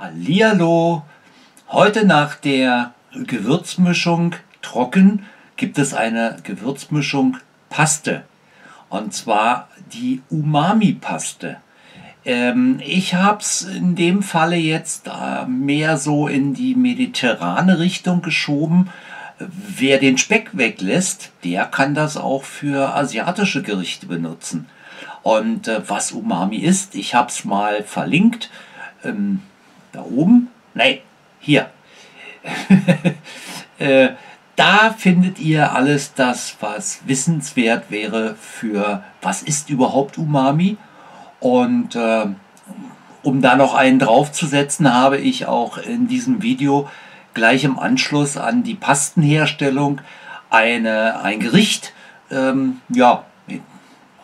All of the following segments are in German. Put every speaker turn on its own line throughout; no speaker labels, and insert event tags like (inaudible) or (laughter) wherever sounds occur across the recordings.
Hallihallo! Heute nach der Gewürzmischung trocken gibt es eine Gewürzmischung Paste. Und zwar die Umami-Paste. Ähm, ich habe es in dem Falle jetzt äh, mehr so in die mediterrane Richtung geschoben. Wer den Speck weglässt, der kann das auch für asiatische Gerichte benutzen. Und äh, was Umami ist, ich habe es mal verlinkt. Ähm, da oben? Nein, hier. (laughs) äh, da findet ihr alles das, was wissenswert wäre für, was ist überhaupt Umami. Und äh, um da noch einen draufzusetzen, habe ich auch in diesem Video gleich im Anschluss an die Pastenherstellung eine, ein Gericht, ähm, ja,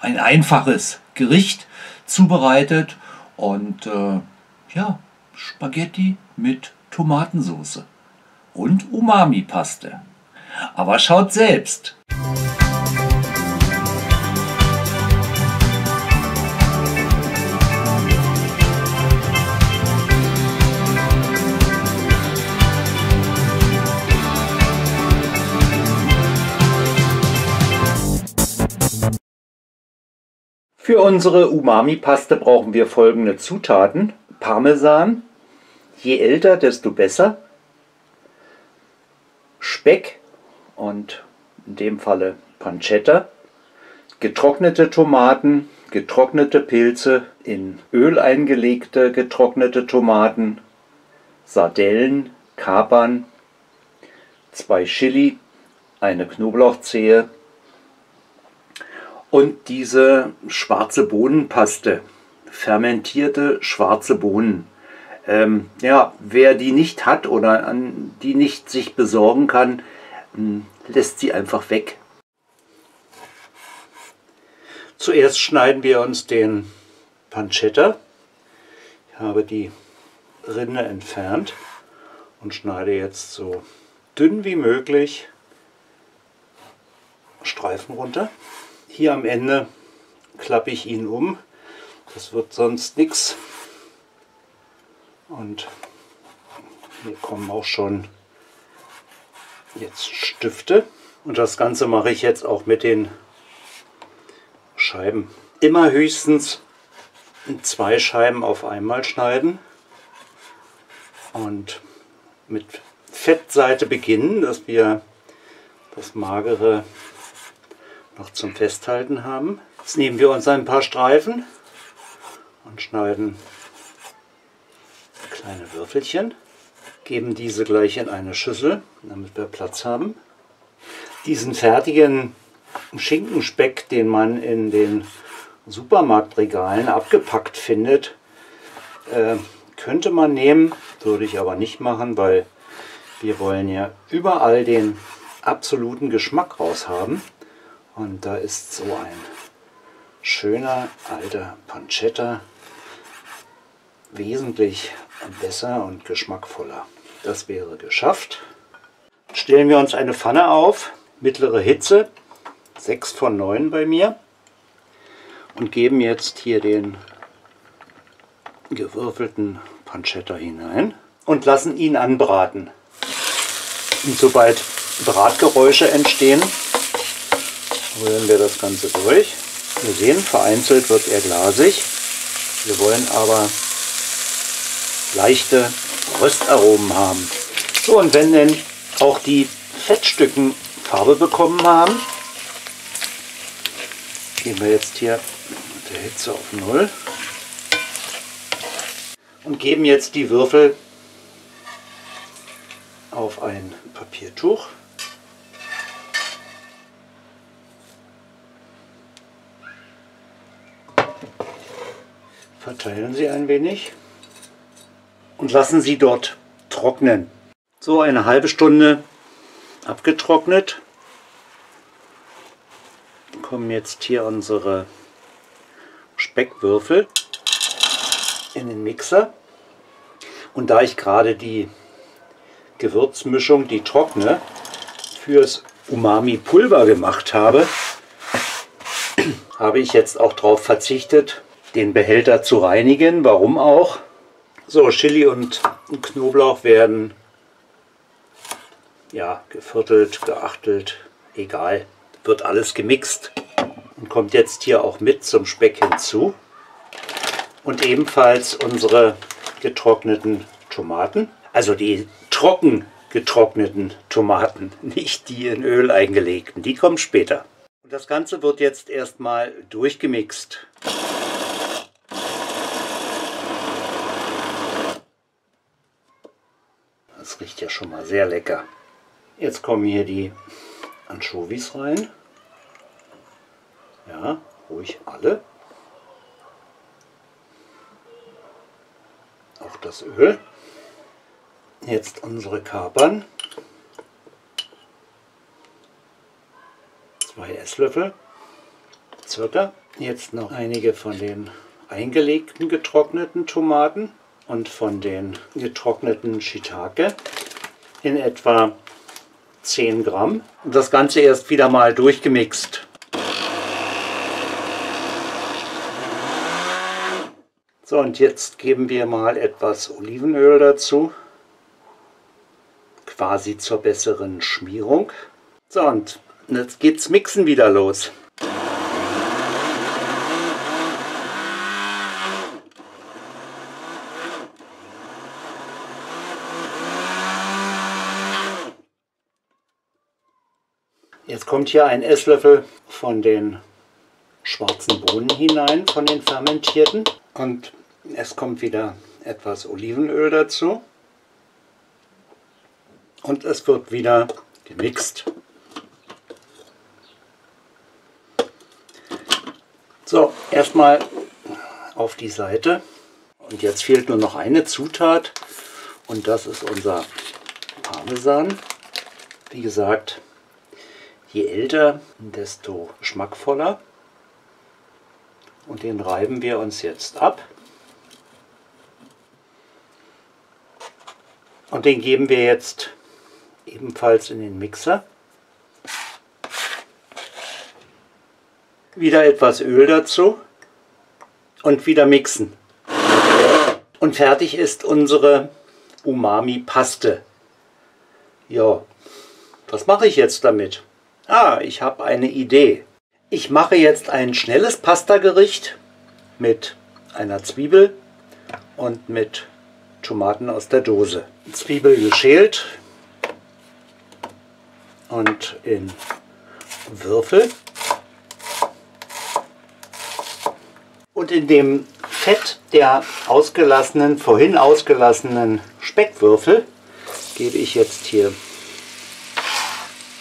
ein einfaches Gericht zubereitet und äh, ja, Spaghetti mit Tomatensauce und Umami-Paste. Aber schaut selbst! Für unsere Umami-Paste brauchen wir folgende Zutaten. Parmesan, je älter, desto besser. Speck und in dem Falle Pancetta. Getrocknete Tomaten, getrocknete Pilze, in Öl eingelegte getrocknete Tomaten, Sardellen, Kapern, zwei Chili, eine Knoblauchzehe, und diese schwarze Bohnenpaste, fermentierte schwarze Bohnen. Ähm, ja, wer die nicht hat oder an die nicht sich besorgen kann, hm, lässt sie einfach weg. Zuerst schneiden wir uns den Pancetta. Ich habe die Rinde entfernt und schneide jetzt so dünn wie möglich Streifen runter. Hier am Ende klappe ich ihn um. Das wird sonst nichts. Und hier kommen auch schon jetzt Stifte. Und das Ganze mache ich jetzt auch mit den Scheiben. Immer höchstens zwei Scheiben auf einmal schneiden. Und mit Fettseite beginnen, dass wir das magere noch zum Festhalten haben. Jetzt nehmen wir uns ein paar Streifen und schneiden kleine Würfelchen. Geben diese gleich in eine Schüssel, damit wir Platz haben. Diesen fertigen Schinkenspeck, den man in den Supermarktregalen abgepackt findet, äh, könnte man nehmen, würde ich aber nicht machen, weil wir wollen ja überall den absoluten Geschmack raus haben. Und da ist so ein schöner alter Pancetta wesentlich besser und geschmackvoller. Das wäre geschafft. Stellen wir uns eine Pfanne auf, mittlere Hitze, 6 von 9 bei mir und geben jetzt hier den gewürfelten Pancetta hinein und lassen ihn anbraten. Und sobald Bratgeräusche entstehen, rühren wir das Ganze durch. Wir sehen, vereinzelt wird er glasig. Wir wollen aber leichte Röstaromen haben. So, und wenn denn auch die Fettstücken Farbe bekommen haben, gehen wir jetzt hier mit der Hitze auf Null und geben jetzt die Würfel auf ein Papiertuch. verteilen sie ein wenig und lassen sie dort trocknen. So eine halbe Stunde abgetrocknet. Kommen jetzt hier unsere Speckwürfel in den Mixer. Und da ich gerade die Gewürzmischung, die trockene, fürs Umami Pulver gemacht habe, (clears throat) habe ich jetzt auch darauf verzichtet, den Behälter zu reinigen. Warum auch?
So, Chili und Knoblauch werden ja geviertelt, geachtelt, egal. Wird alles gemixt und kommt jetzt hier auch mit zum Speck hinzu. Und ebenfalls unsere getrockneten Tomaten. Also die trocken getrockneten Tomaten, (laughs) nicht die in Öl eingelegten. Die kommen später. Und das Ganze wird jetzt erstmal durchgemixt. Das riecht ja schon mal sehr lecker. Jetzt kommen hier die Anchovies rein. Ja, ruhig alle. Auch das Öl. Jetzt unsere Kapern. Zwei Esslöffel circa. Jetzt noch einige von den eingelegten getrockneten Tomaten und von den getrockneten Shiitake in etwa 10 Gramm. Das Ganze erst wieder mal durchgemixt. So, und jetzt geben wir mal etwas Olivenöl dazu. Quasi zur besseren Schmierung. So, und jetzt geht's Mixen wieder los. Jetzt kommt hier ein Esslöffel von den schwarzen Bohnen hinein, von den fermentierten. Und es kommt wieder etwas Olivenöl dazu. Und es wird wieder gemixt. So, erstmal auf die Seite. Und jetzt fehlt nur noch eine Zutat. Und das ist unser Parmesan. Wie gesagt, Je älter, desto geschmackvoller. Und den reiben wir uns jetzt ab. Und den geben wir jetzt ebenfalls in den Mixer. Wieder etwas Öl dazu und wieder mixen. Und fertig ist unsere Umami-Paste. Ja, was mache ich jetzt damit? Ah, ich habe eine Idee. Ich mache jetzt ein schnelles Pasta-Gericht mit einer Zwiebel und mit Tomaten aus der Dose. Zwiebel geschält und in Würfel. Und in dem Fett der ausgelassenen, vorhin ausgelassenen Speckwürfel gebe ich jetzt hier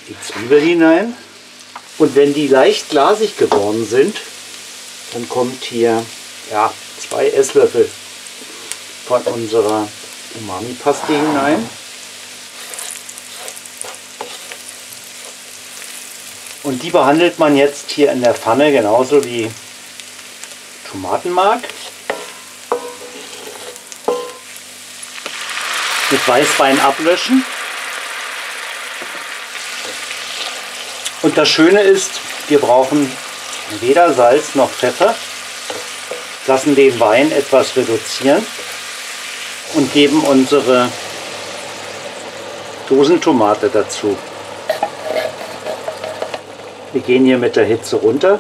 die Zwiebel hinein. Und wenn die leicht glasig geworden sind, dann kommt hier ja, zwei Esslöffel von unserer Umami-Paste hinein. Und die behandelt man jetzt hier in der Pfanne genauso wie Tomatenmark. Mit Weißwein ablöschen. Und das Schöne ist, wir brauchen weder Salz noch Pfeffer, lassen den Wein etwas reduzieren und geben unsere Dosentomate dazu. Wir gehen hier mit der Hitze runter.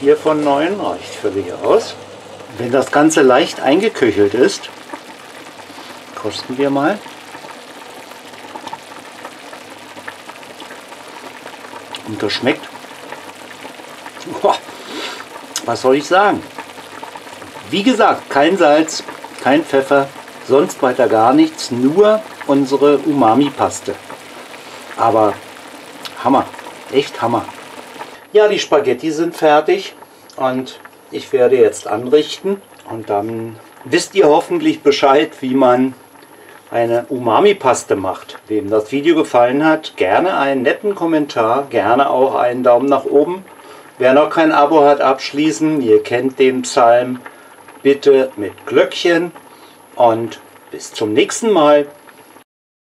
4 von 9 reicht völlig aus. Wenn das Ganze leicht eingeköchelt ist, kosten wir mal. Und das schmeckt. was soll ich sagen? Wie gesagt, kein Salz, kein Pfeffer, sonst weiter gar nichts, nur unsere Umami-Paste. Aber Hammer, echt Hammer. Ja, die Spaghetti sind fertig und ich werde jetzt anrichten und dann wisst ihr hoffentlich Bescheid, wie man eine Umami-Paste macht. Wem das Video gefallen hat, gerne einen netten Kommentar, gerne auch einen Daumen nach oben. Wer noch kein Abo hat, abschließen. Ihr kennt den Psalm. Bitte mit Glöckchen und bis zum nächsten Mal.